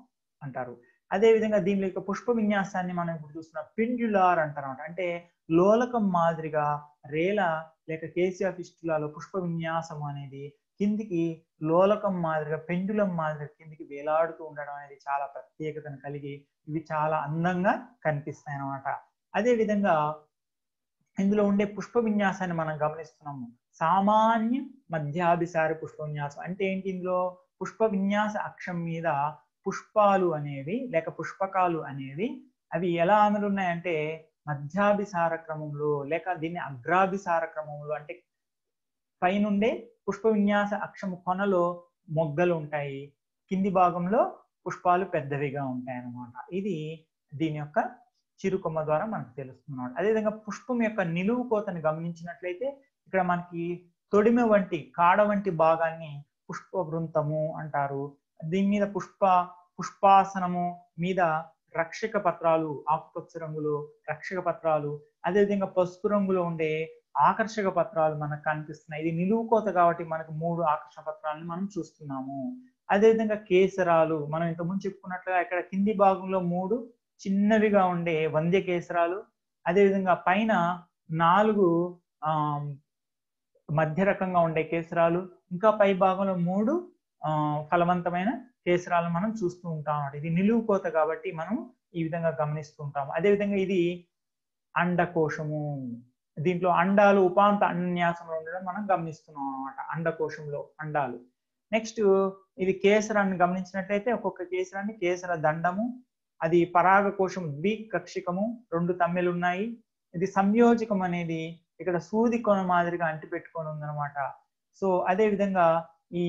అంటారు. అదే విధంగా దీని యొక్క పుష్ప విన్యాసాన్ని మనం ఇప్పుడు చూస్తున్న. పిండ్యులార్ అంటారు అంటే లోలకం మాదిరిగా రేల లేక కేసీఆర్ ఫిస్టులాలో పుష్ప విన్యాసం అనేది కిందికి లోలకం మాదిరిగా పెండులం మాదిరిగా కిందికి వేలాడుతూ ఉండడం అనేది చాలా ప్రత్యేకతను కలిగి ఇవి చాలా అందంగా కనిపిస్తాయి అన్నమాట అదే విధంగా ఇందులో ఉండే పుష్ప విన్యాసాన్ని మనం గమనిస్తున్నాము. సామాన్య మధ్యాభిసార పుష్ప విన్యాసం అంటే ఏంటి ఇందులో? పుష్ప విన్యాస అక్షం మీద పుష్పాలు అనేవి లేక పుష్పకాలు అనేవి అవి ఎలా అమలు ఉన్నాయంటే మధ్యాభిసార క్రమంలో లేక దీన్ని అగ్రాభిసార క్రమంలో అంటే పైనుండే పుష్ప విన్యాస అక్షము కొనలో మొగ్గలు ఉంటాయి. కింది భాగంలో పుష్పాలు పెద్దవిగా ఉంటాయి అన్నమాట ఇది దీని యొక్క చిరుకొమ్మ ద్వారా మనకు తెలుస్తున్నాడు. అదేవిధంగా పుష్పం యొక్క నిలువు కోతని గమనించినట్లయితే ఇక్కడ మనకి తొడిమె వంటి కాడ వంటి భాగాన్ని పుష్ప వృంతము అంటారు. దీని మీద పుష్ప పుష్పాసనము మీద రక్షక పత్రాలు ఆకుపచ్చ రంగులో రక్షక పత్రాలు అదేవిధంగా పసుపు రంగులో ఉండే ఆకర్షక పత్రాలు మనకు కనిపిస్తున్నాయి. ఇది నిలువు కోత కాబట్టి మనకు మూడు ఆకర్షక పత్రాలను మనం చూస్తున్నాము. అదేవిధంగా కేసరాలు మనం ఇంతకుముందు చెప్పుకున్నట్లుగా ఇక్కడ కింది భాగంలో మూడు చిన్నవిగా ఉండే వంద్య కేసరాలు అదేవిధంగా పైన నాలుగు ఆ మధ్య రకంగా ఉండే కేసరాలు ఇంకా పై భాగంలో మూడు ఆ ఫలవంతమైన కేసరాలను మనం చూస్తూ ఉంటాం అన్నమాట. ఇది నిలువు కోత కాబట్టి మనం ఈ విధంగా గమనిస్తూ ఉంటాము అదేవిధంగా ఇది అండకోశము. దీంట్లో అండాలు ఉపాంత అన్యాసంలో ఉండడం మనం గమనిస్తున్నాం అనమాట అండకోశంలో అండాలు. నెక్స్ట్ ఇది కేసరాన్ని గమనించినట్లయితే ఒక్కొక్క కేసరాన్ని కేసర దండము అది పరాగ కోశం ద్వికక్షికము రెండు తమ్మెలు ఉన్నాయి ఇది సంయోజకం అనేది ఇక్కడ సూది కొన మాదిరిగా అంటి పెట్టుకొని ఉందన్నమాట సో అదే విధంగా ఈ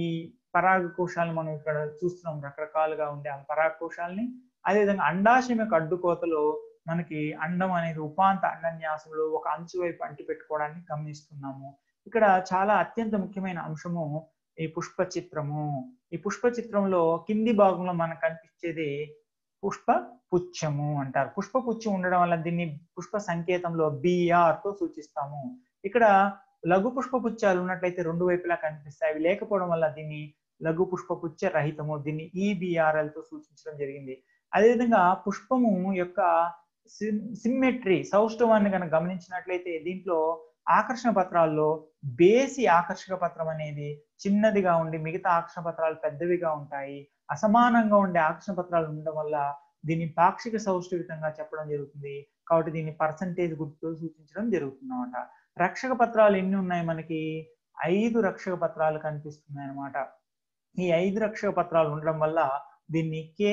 పరాగ కోశాలు మనం ఇక్కడ చూస్తున్నాం. రకరకాలుగా ఉండే ఆ పరాగ కోశాలని అదేవిధంగా అండాశయం యొక్క అడ్డుకోతలో మనకి అండం అనేది ఉపాంత అండన్యాసంలో ఒక అంచు వైపు అంటి పెట్టుకోవడాన్ని గమనిస్తున్నాము. ఇక్కడ చాలా అత్యంత ముఖ్యమైన అంశము ఈ పుష్ప చిత్రము ఈ పుష్ప చిత్రంలో కింది భాగంలో మనకు కనిపించేది పుష్ప పుచ్చము అంటారు. పుష్ప పుచ్చం ఉండడం వల్ల దీన్ని పుష్ప సంకేతంలో బిఆర్తో సూచిస్తాము. ఇక్కడ లఘు పుష్ప పుచ్చాలు ఉన్నట్లయితే రెండు వైపులా కనిపిస్తాయి. అవి లేకపోవడం వల్ల దీన్ని లఘు పుష్ప పుచ్చ రహితము దీన్ని ఈబిఆర్ఎల్తో సూచించడం జరిగింది. అదేవిధంగా పుష్పము యొక్క సిమ్మెట్రీ సౌష్ఠవాన్ని కనుక గమనించినట్లయితే దీంట్లో ఆకర్షణ పత్రాల్లో బేసి ఆకర్షక పత్రం అనేది చిన్నదిగా ఉండి మిగతా ఆకర్షణ పత్రాలు పెద్దవిగా ఉంటాయి. అసమానంగా ఉండే ఆకర్షణ పత్రాలు ఉండడం వల్ల దీన్ని పాక్షిక సౌష్ఠవితంగా చెప్పడం జరుగుతుంది. కాబట్టి దీన్ని పర్సంటేజ్ గుర్తుతో సూచించడం జరుగుతుంది అనమాట రక్షక పత్రాలు ఎన్ని ఉన్నాయి మనకి? ఐదు రక్షక పత్రాలు కనిపిస్తున్నాయి అనమాట ఈ ఐదు రక్షక పత్రాలు ఉండడం వల్ల దీన్ని కే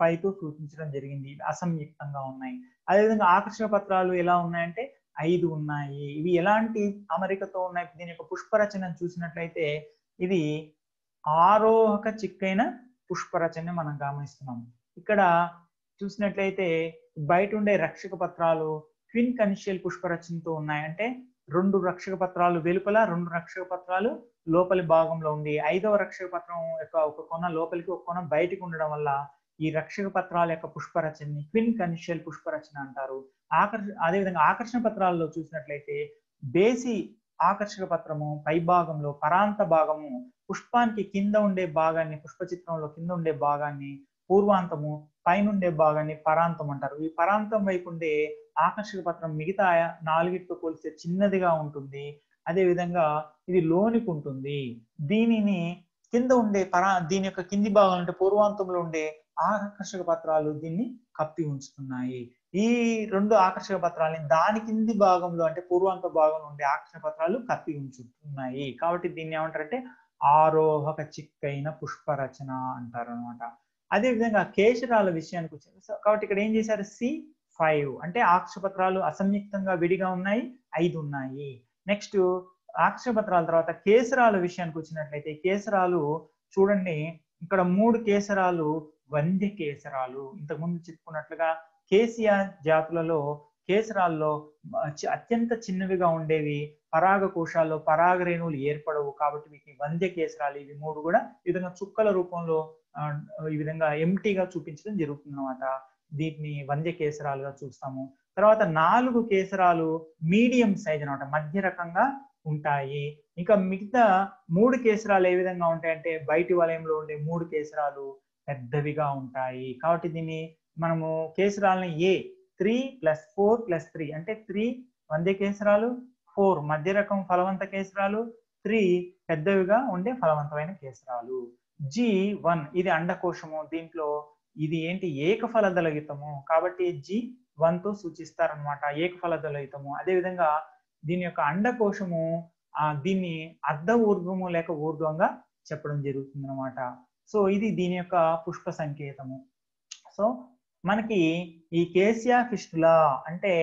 ఫైవ్తో సూచించడం జరిగింది. అసంయుక్తంగా ఉన్నాయి. అదేవిధంగా ఆకర్షణ పత్రాలు ఎలా ఉన్నాయంటే ఐదు ఉన్నాయి. ఇవి ఎలాంటి అమరికతో ఉన్నాయి? దీని యొక్క పుష్పరచన చూసినట్లయితే ఇది ఆరోహక చిక్కైన పుష్పరచన మనం గమనిస్తున్నాం ఇక్కడ చూసినట్లయితే బయట ఉండే రక్షక పత్రాలు క్విన్ కనిషియల్ పుష్పరచనతో ఉన్నాయి. అంటే రెండు రక్షక పత్రాలు వెలుపల రెండు రక్షక పత్రాలు లోపలి భాగంలో ఉంది ఐదవ రక్షక పత్రం యొక్క ఒక కొన లోపలికి ఒక కొన బయటికి ఉండడం వల్ల ఈ రక్షక పత్రాల యొక్క పుష్పరచనని క్విన్ కనిషియల్ పుష్పరచన అంటారు. ఆకర్ష అదేవిధంగా ఆకర్షణ పత్రాల్లో చూసినట్లయితే బేసి ఆకర్షక పత్రము పై భాగంలో పరాంత భాగము పుష్పానికి కింద ఉండే భాగాన్ని పుష్ప చిత్రంలో కింద ఉండే భాగాన్ని పూర్వాంతము పైనుండే భాగాన్ని పరాంతం అంటారు. ఈ పరాంతం వైపు ఉండే ఆకర్షక పత్రం మిగతా నాలుగిటితో పోలిస్తే చిన్నదిగా ఉంటుంది. అదే విధంగా ఇది లోనికి ఉంటుంది. దీనిని కింద ఉండే పరా దీని యొక్క కింది భాగం అంటే పూర్వాంతంలో ఉండే ఆకర్షక పత్రాలు దీన్ని కప్పి ఉంచుతున్నాయి. ఈ రెండు ఆకర్షక పత్రాలని దాని కింది భాగంలో అంటే పూర్వాంత భాగంలో ఉండే ఆకర్షక పత్రాలు కప్పి ఉంచుతున్నాయి. కాబట్టి దీన్ని ఏమంటారంటే ఆరోహక చిక్కైన పుష్పరచన అంటారు అనమాట అదే విధంగా కేశరాల విషయానికి వచ్చారు కాబట్టి ఇక్కడ ఏం చేశారు? సి ఫైవ్ అంటే ఆకర్షపత్రాలు అసంయుక్తంగా విడిగా ఉన్నాయి ఐదు ఉన్నాయి. నెక్స్ట్ ఆక్షపత్రాల తర్వాత కేసరాల విషయానికి వచ్చినట్లయితే కేసరాలు చూడండి ఇక్కడ మూడు కేసరాలు వంద్య కేసరాలు. ఇంతకుముందు చెప్పుకున్నట్లుగా కేసీఆర్ జాతులలో కేసరాల్లో అత్యంత చిన్నవిగా ఉండేవి పరాగ కోశాల్లో పరాగ రేణువులు ఏర్పడవు కాబట్టి వీటిని వంద్య కేసరాలు. ఇవి మూడు కూడా ఈ విధంగా చుక్కల రూపంలో ఈ విధంగా ఎంటీగా చూపించడం జరుగుతుంది అనమాట వీటిని వంద్య కేసరాలుగా చూస్తాము. తర్వాత నాలుగు కేసరాలు మీడియం సైజ్ అనమాట మధ్య రకంగా ఉంటాయి. ఇంకా మిగతా మూడు కేసరాలు ఏ విధంగా ఉంటాయంటే బయటి వలయంలో ఉండే మూడు కేసరాలు పెద్దవిగా ఉంటాయి. కాబట్టి దీన్ని మనము కేసరాలని A three plus four plus three అంటే త్రీ వందే కేసరాలు ఫోర్ మధ్య రకం ఫలవంత కేసరాలు త్రీ పెద్దవిగా ఉండే ఫలవంతమైన కేసరాలు. జి వన్ ఇది అండకోశము దీంట్లో ఇది ఏంటి? ఏకఫల దళయుతము కాబట్టి జి వన్తో సూచిస్తారనమాట ఏకఫల దళయుతము అదేవిధంగా దీని యొక్క అండకోశము ఆ దీన్ని అర్ధ ఊర్ధ్వము లేక ఊర్ధ్వంగా చెప్పడం జరుగుతుంది అనమాట సో ఇది దీని యొక్క పుష్ప సంకేతము. సో మనకి ఈ కేసియా ఫిస్టులా అంటే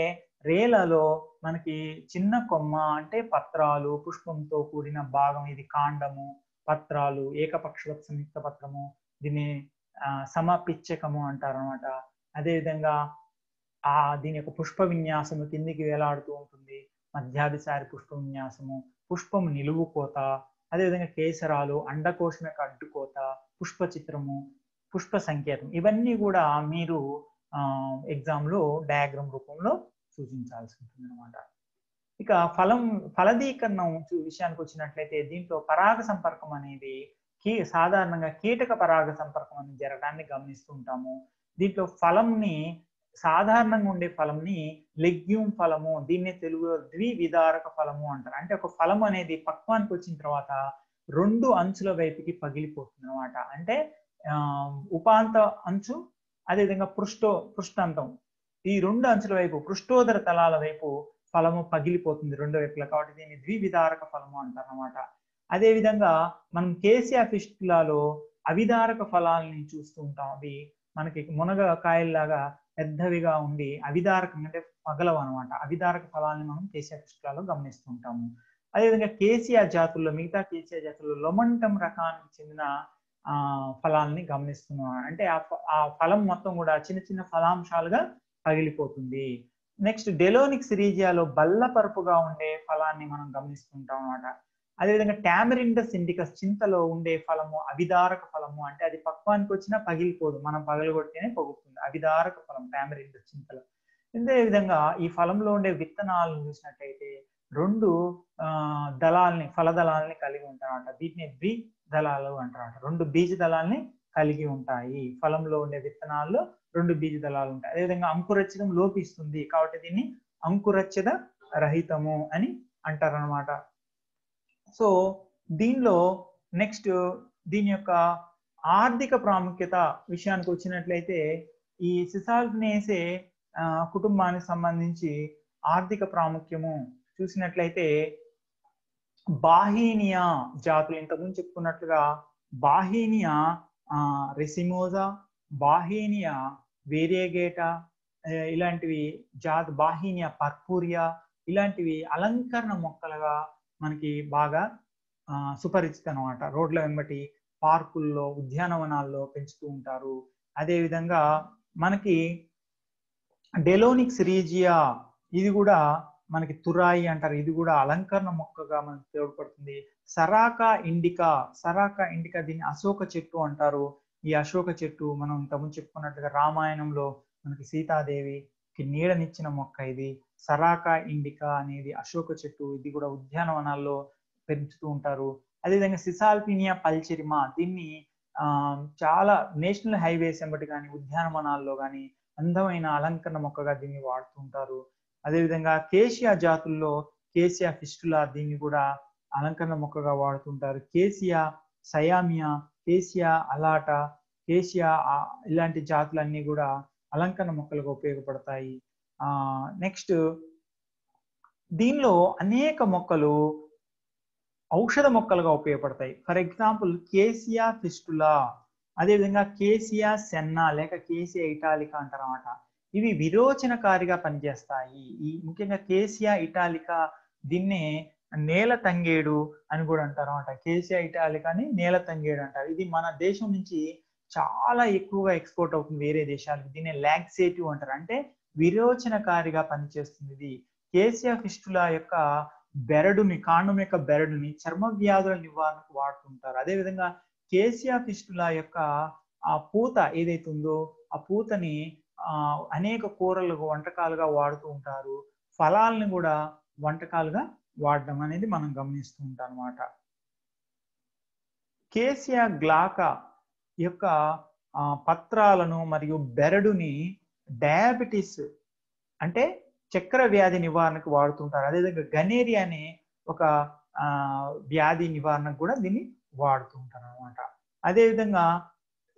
రేలలో మనకి చిన్న కొమ్మ అంటే పత్రాలు పుష్పంతో కూడిన భాగం ఇది కాండము పత్రాలు ఏకపక్ష సంయుక్త పత్రము దీన్ని సమపిచ్చకము అంటారు అనమాట అదేవిధంగా ఆ దీని యొక్క పుష్ప విన్యాసము కిందికి వేలాడుతూ ఉంటుంది. మధ్యాభిసారి పుష్ప విన్యాసము పుష్పం నిలువు కోత అదేవిధంగా కేసరాలు అండకోశం యొక్క అడ్డుకోత పుష్ప చిత్రము పుష్ప సంకేతం ఇవన్నీ కూడా మీరు ఎగ్జామ్లో డయాగ్రామ్ రూపంలో సూచించాల్సి ఉంటుంది అనమాట ఇక ఫలం ఫలదీకరణం విషయానికి వచ్చినట్లయితే దీంట్లో పరాగ సంపర్కం అనేది కీ సాధారణంగా కీటక పరాగ సంపర్కం అనేది జరగడాన్ని గమనిస్తూ ఉంటాము. దీంట్లో ఫలంని సాధారణంగా ఉండే ఫలంని లెగ్యూమ్ ఫలము దీన్నే తెలుగులో ద్వివిధారక ఫలము అంటారు. అంటే ఒక ఫలం అనేది పక్వానికి వచ్చిన తర్వాత రెండు అంచుల వైపుకి పగిలిపోతుంది అనమాట అంటే ఉపాంత అంచు అదేవిధంగా పృష్టో పృష్ఠాంతం ఈ రెండు అంచుల వైపు పృష్ఠోదర తలాల వైపు ఫలము పగిలిపోతుంది రెండు వైపులా. కాబట్టి దీన్ని ద్వివిధారక ఫలము అంటారు అనమాట అదేవిధంగా మనం కేసీఆర్ ఫిస్టులాలో అవిధారక ఫలాలని చూస్తూ ఉంటాం. అవి మనకి మునగ కాయల్లాగా పెద్దవిగా ఉండి అవిధారకం అంటే పగలవు అనమాట అవిధారక ఫలాన్ని మనం కేసీఆర్ ఫిస్టులాలో గమనిస్తుంటాము అదేవిధంగా కేసీఆర్ జాతుల్లో మిగతా కేసీఆర్ జాతుల్లో లొమంటం రకానికి చెందిన ఆ ఫలాల్ని గమనిస్తున్నాం. అంటే ఆ ఫలం మొత్తం కూడా చిన్న చిన్న ఫలాంశాలుగా పగిలిపోతుంది. నెక్స్ట్ డెలోనిక్స్ రీజియాలో బల్లపరుపుగా ఉండే ఫలాన్ని మనం గమనిస్తుంటాం అనమాట అదేవిధంగా టామరిండస్ ఇండికస్ చింతలో ఉండే ఫలము అవిదారక ఫలము అంటే అది పక్వానికి వచ్చినా పగిలిపోదు. మనం పగలగొడితేనే పగులుతుంది అవిదారక ఫలం టామరిండస్ చింతలో. ఇదే విధంగా ఈ ఫలంలో ఉండే విత్తనాలను చూసినట్టయితే రెండు ఆ దళాలని ఫలదళాలని కలిగి ఉంటారన్నమాట వీటిని ద్వి దళాలు అంటారన్నమాట రెండు బీజ దళాలని కలిగి ఉంటాయి. ఫలంలో ఉండే విత్తనాల్లో రెండు బీజ దళాలు ఉంటాయి. అదేవిధంగా అంకురచ్చదం లోపిస్తుంది. కాబట్టి దీన్ని అంకురచ్చద రహితము అని అంటారనమాట సో దీనిలో నెక్స్ట్ దీని యొక్క ఆర్థిక ప్రాముఖ్యత విషయానికి వచ్చినట్లయితే ఈ సిసాల్ఫినేసే కుటుంబానికి సంబంధించి ఆర్థిక ప్రాముఖ్యము. చూసినట్లయితే బాహీనియా జాతులు ఇంతకుముందు చెప్పుకున్నట్లుగా బాహీనియా రెసిమోజా బాహీనియా వేరియగేటా ఇలాంటివి జాత్ బాహీనియా పర్పూరియా ఇలాంటివి అలంకరణ మొక్కలుగా మనకి బాగా సుపరిచితం అనమాట రోడ్ల వెంబటి పార్కుల్లో ఉద్యానవనాల్లో పెంచుతూ ఉంటారు. అదేవిధంగా మనకి డెలోనిక్స్ రీజియా ఇది కూడా మనకి తురాయి అంటారు. ఇది కూడా అలంకరణ మొక్కగా మనకి తోడ్పడుతుంది సరాకా ఇండికా సరాకా ఇండికా దీన్ని అశోక చెట్టు అంటారు. ఈ అశోక చెట్టు మనం ఇంతకుముందు చెప్పుకున్నట్టుగా రామాయణంలో మనకి సీతాదేవికి నీడనిచ్చిన మొక్క ఇది. సరాకా ఇండికా అనేది అశోక చెట్టు ఇది కూడా ఉద్యానవనాల్లో పెంచుతూ ఉంటారు. అదేవిధంగా సిసాల్పినియా పల్చెరిమా దీన్ని ఆ చాలా నేషనల్ హైవేస్ ఎంబటి కానీ ఉద్యానవనాల్లో కానీ అందమైన అలంకరణ మొక్కగా దీన్ని వాడుతూ ఉంటారు. అదేవిధంగా కేసియా జాతుల్లో కేసియా ఫిస్టులా దీన్ని కూడా అలంకరణ మొక్కగా వాడుతుంటారు Cassia siamea Cassia alata Cassia ఇలాంటి జాతులన్నీ కూడా అలంకరణ మొక్కలుగా ఉపయోగపడతాయి. నెక్స్ట్ దీనిలో అనేక మొక్కలు ఔషధ మొక్కలుగా ఉపయోగపడతాయి. ఫర్ ఎగ్జాంపుల్ కేసియా ఫిస్టులా అదేవిధంగా కేసియా సెన్నా లేక కేసియా ఇటాలికా అంటారన్నమాట. ఇవి విరోచనకారిగా పనిచేస్తాయి. ఈ ముఖ్యంగా కేసియా ఇటాలికా దీన్నే నేల తంగేడు అని కూడా అంటారు అనమాట కేసియా ఇటాలికాని నేల తంగేడు అంటారు. ఇది మన దేశం నుంచి చాలా ఎక్కువగా ఎక్స్పోర్ట్ అవుతుంది వేరే దేశాలకు. దీన్ని లాక్సేటివ్ అంటారు. అంటే విరోచనకారిగా పనిచేస్తుంది ఇది కేసియా ఫిస్టులా యొక్క బెరడుని కాండం యొక్క బెరడుని చర్మ వ్యాధుల నివారణకు వాడుతుంటారు. అదేవిధంగా కేసీఆర్ ఫిస్టులా యొక్క ఆ పూత ఏదైతే ఉందో ఆ పూతని ఆ అనేక కూరలకు వంటకాలుగా వాడుతూ ఉంటారు. ఫలాలను కూడా వంటకాలుగా వాడడం అనేది మనం గమనిస్తూ ఉంటాం అనమాట కేసియా గ్లాక యొక్క పత్రాలను మరియు బెరడుని డయాబెటీస్ అంటే చక్కెర వ్యాధి నివారణకు వాడుతుంటారు. అదేవిధంగా గనేరియా అనే ఒక వ్యాధి నివారణకు కూడా దీన్ని వాడుతుంటారు అనమాట అదేవిధంగా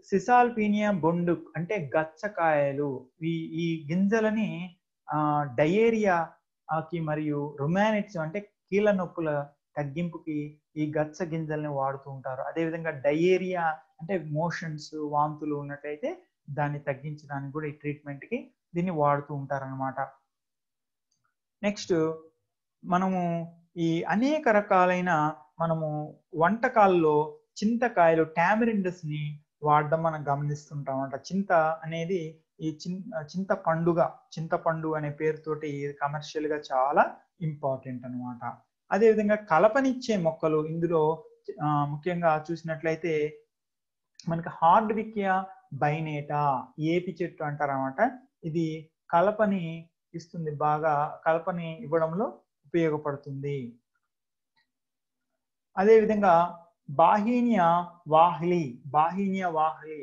సిసాల్పీనియా బొండు అంటే గచ్చకాయలు ఈ ఈ గింజలని డయేరియాకి మరియు రుమానిట్స్ అంటే కీళ్ళ నొప్పుల తగ్గింపుకి ఈ గచ్చ గింజల్ని వాడుతూ ఉంటారు. అదేవిధంగా డయేరియా అంటే మోషన్స్ వాంతులు ఉన్నట్టయితే దాన్ని తగ్గించడానికి కూడా ఈ ట్రీట్మెంట్కి దీన్ని వాడుతూ ఉంటారనమాట నెక్స్ట్ మనము ఈ అనేక రకాలైన మనము వంటకాల్లో చింతకాయలు టామరిండస్ని వాడడం మనం గమనిస్తుంటాం అంట చింత అనేది ఈ చిన్ చింత పండుగ చింతపండు అనే పేరుతోటి కమర్షియల్గా చాలా ఇంపార్టెంట్ అన్నమాట. అదేవిధంగా కలపనిచ్చే మొక్కలు ఇందులో ముఖ్యంగా చూసినట్లయితే మనకి హార్డ్ వికియా బైనేటా ఏపి చెట్టు అంటారన్నమాట. ఇది కలపని ఇస్తుంది బాగా కలపని ఇవ్వడంలో ఉపయోగపడుతుంది. అదేవిధంగా బాహీనియ వాహ్లి బాహీనియ వాహ్లి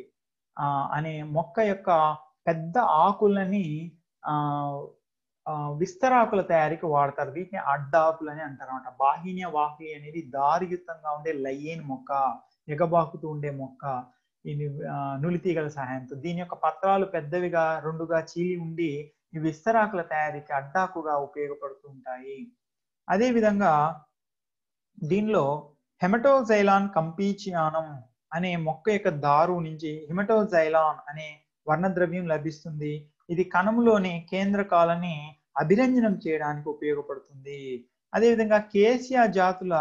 ఆ, అనే మొక్క యొక్క పెద్ద ఆకులని ఆ విస్తరాకుల తయారీకి వాడతారు. వీటిని అడ్డాకులు అని అంటారు అనమాట బాహీనియ వాహ్లి అనేది దారియుతంగా ఉండే లయ్యేని మొక్క ఎగబాకుతూ ఉండే మొక్క ఈ నులితీగల సహాయంతో. దీని యొక్క పత్రాలు పెద్దవిగా రెండుగా చీలి ఉండి ఈ విస్తరాకుల తయారీకి అడ్డాకుగా ఉపయోగపడుతూ ఉంటాయి. అదే విధంగా దీనిలో హెమటోజైలాన్ కంపీచియానం అనే మొక్క యొక్క దారు నుంచి హిమటోజైలాన్ అనే వర్ణద్రవ్యం లభిస్తుంది. ఇది కణంలోని కేంద్రకాలని అభిరంజనం చేయడానికి ఉపయోగపడుతుంది. అదేవిధంగా కేసియా జాతుల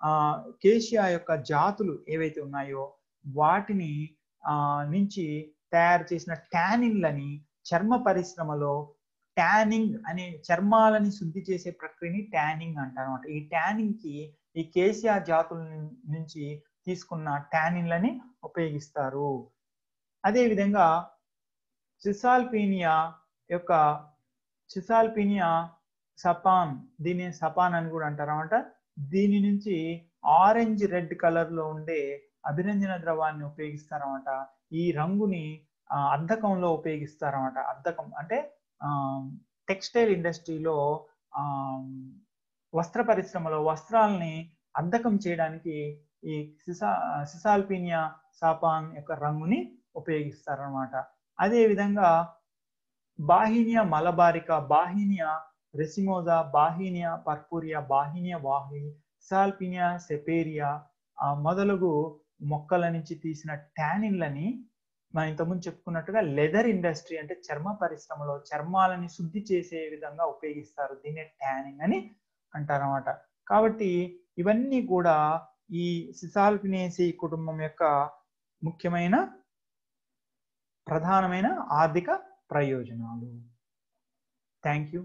ఆ కేసియా యొక్క జాతులు ఏవైతే ఉన్నాయో వాటిని నుంచి తయారు చేసిన ట్యానిన్లని చర్మ పరిశ్రమలో ట్యానింగ్ అనే చర్మాలని శుద్ధి చేసే ప్రక్రియని ట్యానింగ్ అంటారు అనమాట ఈ ట్యానింగ్కి ఈ కేసీఆర్ జాతుల నుంచి తీసుకున్న ట్యానిన్లని ఉపయోగిస్తారు. అదేవిధంగా సిసాల్పీనియా యొక్క సిసాల్పీనియా సపాన్ దీని సపాన్ అని కూడా అంటారు అనమాట దీని నుంచి ఆరెంజ్ రెడ్ కలర్లో ఉండే అభిరంజన ద్రవాన్ని ఉపయోగిస్తారన్నమాట. ఈ రంగుని ఆ, అద్దకంలో ఉపయోగిస్తారన్నమాట. అద్దకం అంటే టెక్స్టైల్ ఇండస్ట్రీలో వస్త్ర పరిశ్రమలో వస్త్రాలని అద్దకం చేయడానికి ఈ సిసా సిసాల్పీనియా సాపాన్ యొక్క రంగుని ఉపయోగిస్తారనమాట అదే విధంగా బాహినియా మలబారిక బాహినియా రెసిమోజా బాహినియా పర్పూరియా బాహినియా వాహి సిసాల్పీనియా సెపేరియా మొదలగు మొక్కల నుంచి తీసిన ట్యానిన్లని మనం ఇంతకుముందు చెప్పుకున్నట్టుగా లెదర్ ఇండస్ట్రీ అంటే చర్మ పరిశ్రమలో చర్మాలని శుద్ధి చేసే విధంగా ఉపయోగిస్తారు. దీన్ని ట్యానింగ్ అని అంటారనమాట కాబట్టి ఇవన్నీ కూడా ఈ సిసాల్పినేసి కుటుంబం యొక్క ముఖ్యమైన ప్రధానమైన ఆర్థిక ప్రయోజనాలు. Thank you.